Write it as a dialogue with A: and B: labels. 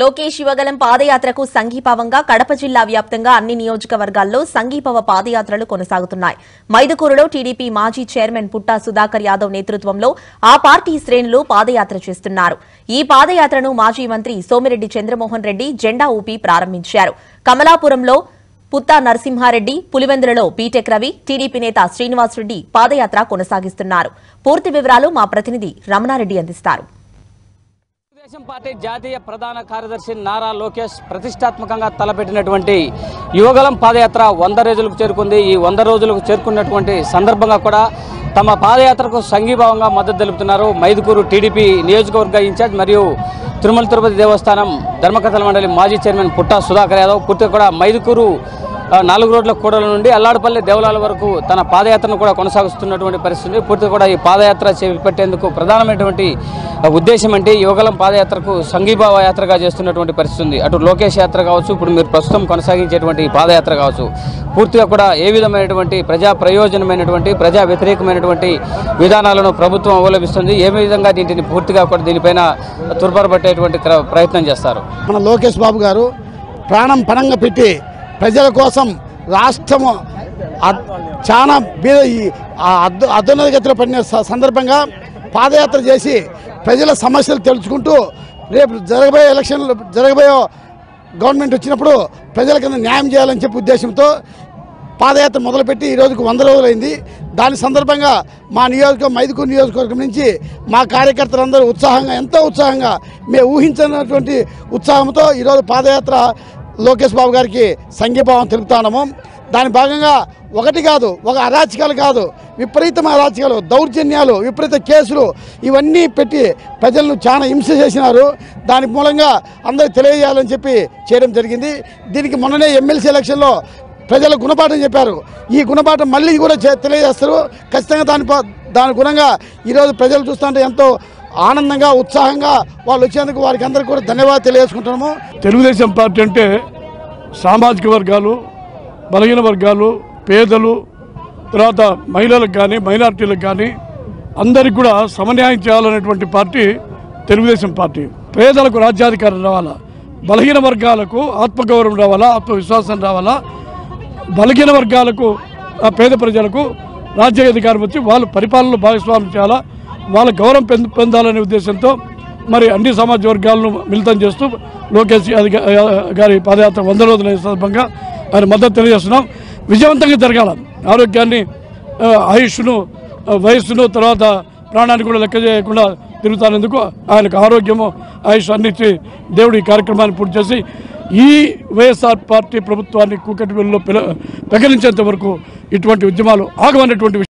A: లోకేష్ యువగలం పాదయాత్రకు సంఘీభావంగా కడప జిల్లా వ్యాప్తంగా అన్ని నియోజకవర్గాల్లో సంఘీభవ పాదయాత్రలు కొనసాగుతున్నాయి. మైదుకూరులో టీడీపీ మాజీ చైర్మన్ పుట్టా సుధాకర్ యాదవ్ నేతృత్వంలో ఆ పార్టీ శ్రేణులు పాదయాత్ర చేస్తున్నారు. ఈ పాదయాత్రను మాజీ మంత్రి సోమిరెడ్డి చంద్రమోహన్ రెడ్డి జెండా ఊపి ప్రారంభించారు. కమలాపురంలో పుత్తా నరసింహారెడ్డి పులివెందులలో బీటెక్ రవి టీడీపీ నేత శ్రీనివాసరెడ్డి పాదయాత్ర కొనసాగిస్తున్నారు. పూర్తి వివరాలు మా ప్రతినిధి రమణారెడ్డి అందిస్తారు.
B: తెలుగుదేశం పార్టీ జాతీయ ప్రధాన కార్యదర్శి నారా లోకేష్ ప్రతిష్టాత్మకంగా తలపెట్టినటువంటి యువగలం పాదయాత్ర వంద రోజులకు చేరుకుంది. ఈ వంద రోజులకు చేరుకున్నటువంటి సందర్భంగా కూడా తమ పాదయాత్రకు సంఘీభావంగా మద్దతు తెలుపుతున్నారు. మైదుకూరు టీడీపీ నియోజకవర్గ ఇన్ఛార్జ్ మరియు తిరుమల తిరుపతి దేవస్థానం ధర్మకథల మండలి మాజీ చైర్మన్ పుట్టా సుధాకర్ యాదవ్. పూర్తిగా కూడా మైదుకూరు నాలుగు రోడ్ల కూడల నుండి అల్లాడపల్లి దేవాలయాల వరకు తన పాదయాత్రను కూడా కొనసాగిస్తున్నటువంటి పరిస్థితి పూర్తి కూడా ఈ పాదయాత్ర చేపట్టేందుకు ప్రధానమైనటువంటి ఉద్దేశం అంటే యువగలం పాదయాత్రకు సంఘీభావ యాత్రగా చేస్తున్నటువంటి పరిస్థితి ఉంది. అటు లోకేష్ యాత్ర కావచ్చు ఇప్పుడు మీరు ప్రస్తుతం కొనసాగించేటువంటి పాదయాత్ర కావచ్చు. పూర్తిగా కూడా ఏ విధమైనటువంటి ప్రజా ప్రయోజనమైనటువంటి ప్రజా వ్యతిరేకమైనటువంటి విధానాలను ప్రభుత్వం అవలంబిస్తుంది. ఏ విధంగా దీనిని పూర్తిగా కూడా దీనిపైన తుర్పరబట్టేటువంటి క్ర- ప్రయత్నం చేస్తారు?
C: మన లోకేష్ బాబు గారు ప్రాణం పణంగా పెట్టి ప్రజల కోసం రాష్ట్రము చాలా బీద అద్దు అధునగతిలో పడిన స- సందర్భంగా పాదయాత్ర చేసి ప్రజల సమస్యలు తెలుసుకుంటూ రేపు జరగబోయే ఎలక్షన్లు జరగబోయే గవర్నమెంట్ వచ్చినప్పుడు ప్రజలకు న్యాయం చేయాలని చెప్పి ఉద్దేశంతో పాదయాత్ర మొదలుపెట్టి ఈ రోజుకు వంద రోజులైంది. దాని సందర్భంగా మా నియోజకవర్గం మైదుకూరు నియోజకవర్గం నుంచి మా కార్యకర్తలందరూ ఉత్సాహంగా ఎంతో ఉత్సాహంగా మేము ఊహించినటువంటి ఉత్సాహంతో ఈరోజు పాదయాత్ర లోకేష్ బాబు గారికి సంఘీభావం తెలుపుతాము దాని భాగంగా ఒకటి కాదు ఒక అరాచకాలు కాదు విపరీతమైన అరాచకాలు దౌర్జన్యాలు విపరీత కేసులు ఇవన్నీ పెట్టి ప్రజలను చాలా హింస చేసినారు. దాని మూలంగా అందరూ తెలియజేయాలని చెప్పి చేయడం జరిగింది. దీనికి మొన్ననే ఎమ్మెల్సీ ఎలక్షన్లో ప్రజల గుణపాఠం చెప్పారు. ఈ గుణపాఠం మళ్ళీ కూడా చే- తెలియజేస్తారు. ఖచ్చితంగా దాని ప- దాని గుణంగా ఈరోజు ప్రజలు చూస్తుంటే ఎంతో ఆనందంగా ఉత్సాహంగా వాళ్ళు వచ్చేందుకు వారికి అందరికీ కూడా ధన్యవాదాలు తెలియజేసుకుంటున్నాము.
D: తెలుగుదేశం పార్టీ అంటే సామాజిక వర్గాలు బలహీన వర్గాలు పేదలు తర్వాత మహిళలకు కానీ మైనార్టీలకు కానీ అందరికి కూడా సమన్యాయం చేయాలనేటువంటి పార్టీ తెలుగుదేశం పార్టీ. పేదలకు రాజ్యాధికారం రావాలా? బలహీన వర్గాలకు ఆత్మగౌరవం రావాలా? ఆత్మవిశ్వాసం రావాలా? బలహీన వర్గాలకు ఆ పేద ప్రజలకు రాజ్యాధికారం వచ్చి వాళ్ళు పరిపాలనలో భాగస్వామ్యం చేయాలా? వాళ్ళ గౌరవం పెంద పొందాలనే ఉద్దేశంతో మరి అన్ని సమాజ వర్గాలను మిళితం చేస్తూ లోకేష్ గారి పాదయాత్ర వంద రోజుల సందర్భంగా ఆయన మద్దతు తెలియజేస్తున్నాం. విజయవంతంగా జరగాల. ఆరోగ్యాన్ని ఆయుష్ను వయస్సును తర్వాత ప్రాణాన్ని కూడా లెక్క చేయకుండా తిరుగుతానందుకు ఆయనకు ఆరోగ్యము ఆయుష్ అన్నిచ్చి దేవుడు ఈ కార్యక్రమాన్ని పూర్తి చేసి ఈ వైఎస్ఆర్ పార్టీ ప్రభుత్వాన్ని కూకటి వెళ్ళలో పెగలించేంత వరకు ఇటువంటి ఉద్యమాలు ఆగమనేటువంటి